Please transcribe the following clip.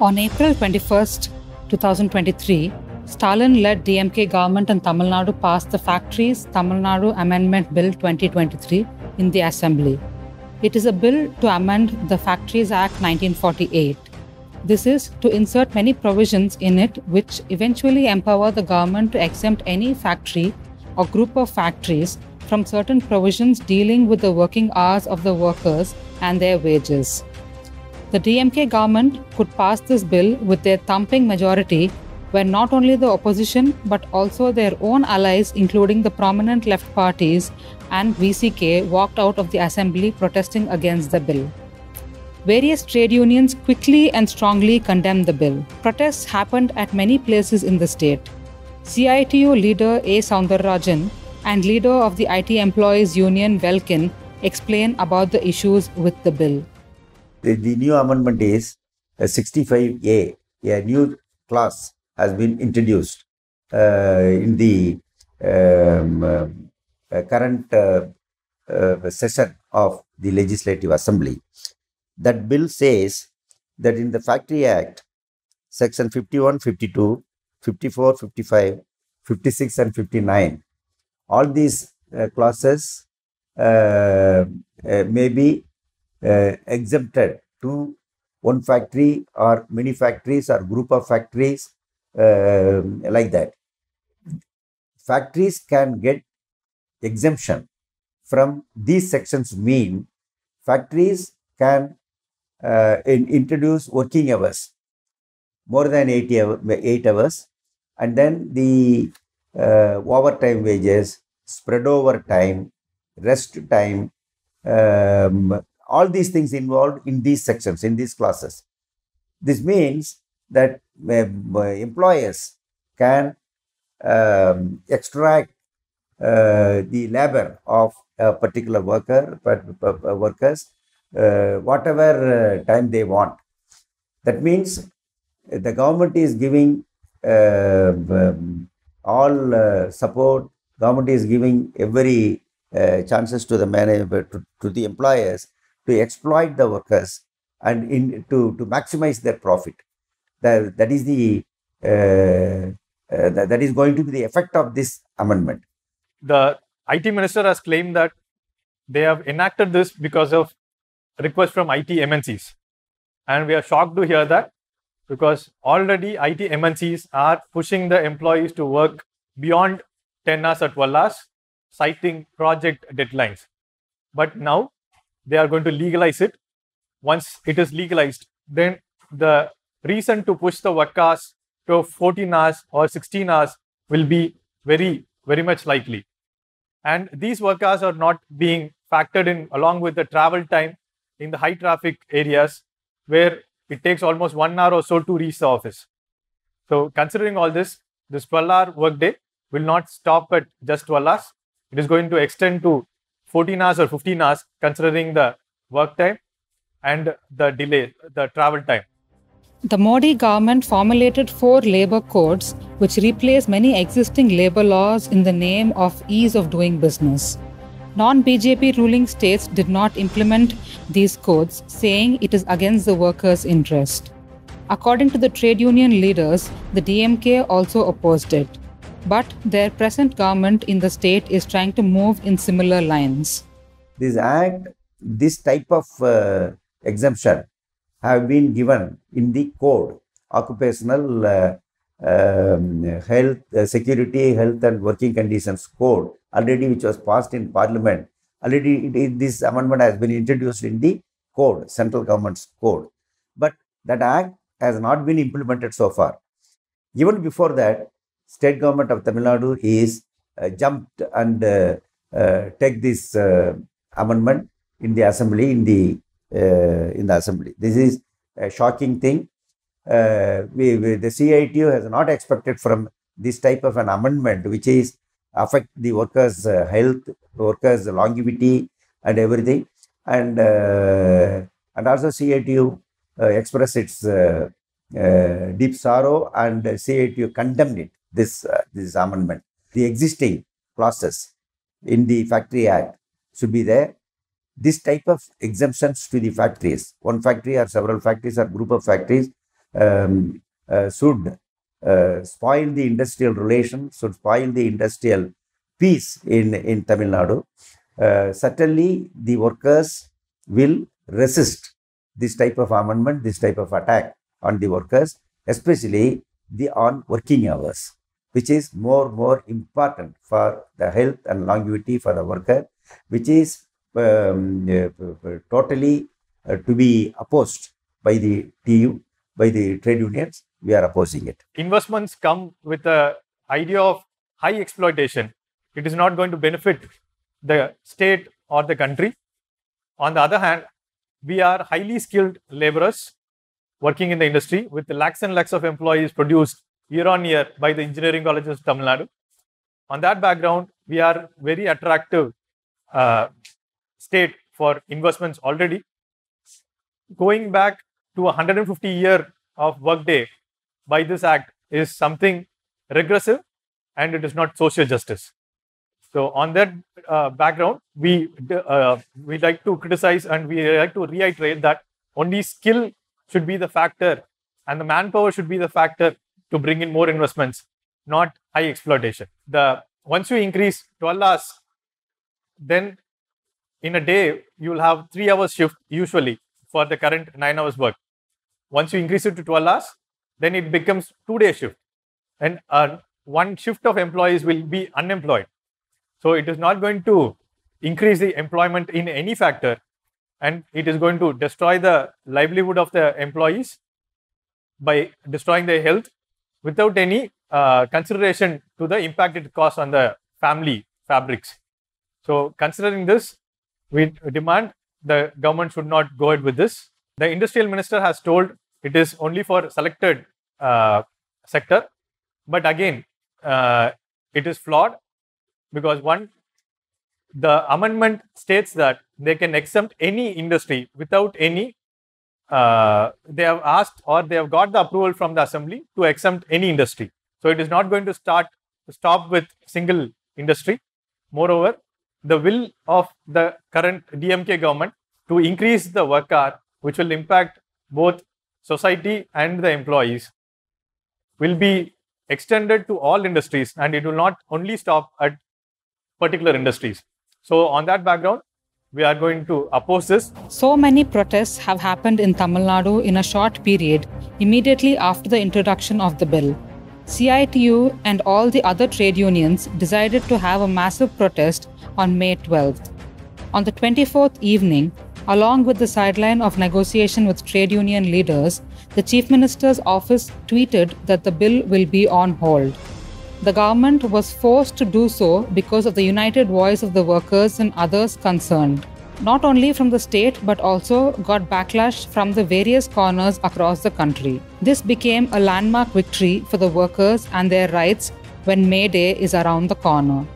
On April 21st, 2023, Stalin led DMK government in Tamil Nadu passed the Factories Tamil Nadu Amendment Bill 2023 in the Assembly. It is a bill to amend the Factories Act 1948. This is to insert many provisions in it which eventually empower the government to exempt any factory or group of factories from certain provisions dealing with the working hours of the workers and their wages. The DMK government could pass this bill with their thumping majority when not only the opposition but also their own allies, including the prominent left parties and VCK, walked out of the assembly protesting against the bill. Various trade unions quickly and strongly condemned the bill. Protests happened at many places in the state. CITU leader A. Soundararajan and leader of the IT Employees Union Welkin explain about the issues with the bill. The, the new amendment is uh, 65A, a new class has been introduced uh, in the um, uh, current uh, uh, session of the Legislative Assembly. That bill says that in the Factory Act, section 51, 52, 54, 55, 56, and 59, all these uh, clauses uh, uh, may be uh, exempted to one factory or many factories or group of factories uh, like that. Factories can get exemption from these sections mean factories can uh, in, introduce working hours more than 80 hour, 8 hours and then the uh, overtime wages spread over time rest time um, all these things involved in these sections in these classes. This means that uh, employers can um, extract uh, the labor of a particular worker uh, workers uh, whatever uh, time they want. That means the government is giving uh, um, all uh, support. Government is giving every uh, chances to the manager to, to the employers to exploit the workers and in to, to maximize their profit that, that is the uh, uh, that, that is going to be the effect of this amendment the IT minister has claimed that they have enacted this because of request from IT MNCs. And we are shocked to hear that because already IT MNCs are pushing the employees to work beyond 10 hours or 12 hours, citing project deadlines. But now they are going to legalize it. Once it is legalized, then the reason to push the work hours to 14 hours or 16 hours will be very, very much likely. And these work hours are not being factored in along with the travel time in the high traffic areas where it takes almost one hour or so to reach the office. So, considering all this, this 12 hour workday will not stop at just 12 hours. It is going to extend to 14 hours or 15 hours, considering the work time and the delay, the travel time. The Modi government formulated four labor codes which replace many existing labor laws in the name of ease of doing business. Non BJP ruling states did not implement these codes, saying it is against the workers' interest. According to the trade union leaders, the DMK also opposed it. But their present government in the state is trying to move in similar lines. this act this type of uh, exemption have been given in the code occupational uh, um, health uh, security health and working conditions code already which was passed in parliament. Already it, it- this amendment has been introduced in the code central government's code. But that act has not been implemented so far. Even before that state government of tamil nadu is uh, jumped and uh, uh, take this uh, amendment in the assembly in the uh, in the assembly. This is a shocking thing. Uh, we, we, the CITU has not expected from this type of an amendment, which is affect the workers' health, workers' longevity, and everything, and and also CITU uh, express its deep sorrow and CITU condemned it. This uh, this amendment, the existing clauses in the Factory Act should be there. This type of exemptions to the factories, one factory or several factories or group of factories um, uh, should uh, spoil the industrial relations, should spoil the industrial peace in, in Tamil Nadu. Uh, certainly, the workers will resist this type of amendment, this type of attack on the workers, especially the on working hours, which is more more important for the health and longevity for the worker, which is um, uh, totally uh, to be opposed by the TU, by the trade unions. We are opposing it. investments come with the idea of high exploitation. It is not going to benefit the state or the country. On the other hand, we are highly skilled laborers working in the industry with the lakhs and lakhs of employees produced year on year by the engineering colleges of Tamil Nadu. On that background, we are very attractive uh, state for investments already. Going back to 150 year of workday by this act is something regressive and it is not social justice. So on that uh, background, we uh, we like to criticize and we like to reiterate that only skill should be the factor and the manpower should be the factor to bring in more investments, not high exploitation. The once you increase 12 hours, then in a day you will have three hours shift usually for the current nine hours work. Once you increase it to 12 hours, then it becomes two day shift, and uh, one shift of employees will be unemployed. So it is not going to increase the employment in any factor, and it is going to destroy the livelihood of the employees by destroying their health without any uh, consideration to the impact it causes on the family fabrics. So considering this, we demand the government should not go ahead with this. The industrial minister has told it is only for selected uh, sector, but again, uh, it is flawed because one, the amendment states that they can exempt any industry without any. Uh, they have asked or they have got the approval from the assembly to exempt any industry. So it is not going to start stop with single industry. Moreover, the will of the current DMK government to increase the work hour, which will impact both society and the employees, will be extended to all industries and it will not only stop at particular industries. So, on that background, we are going to oppose this. So many protests have happened in Tamil Nadu in a short period immediately after the introduction of the bill. CITU and all the other trade unions decided to have a massive protest on May 12th. On the 24th evening, along with the sideline of negotiation with trade union leaders, the Chief Minister's office tweeted that the bill will be on hold. The government was forced to do so because of the united voice of the workers and others concerned. Not only from the state but also got backlash from the various corners across the country. This became a landmark victory for the workers and their rights when May Day is around the corner.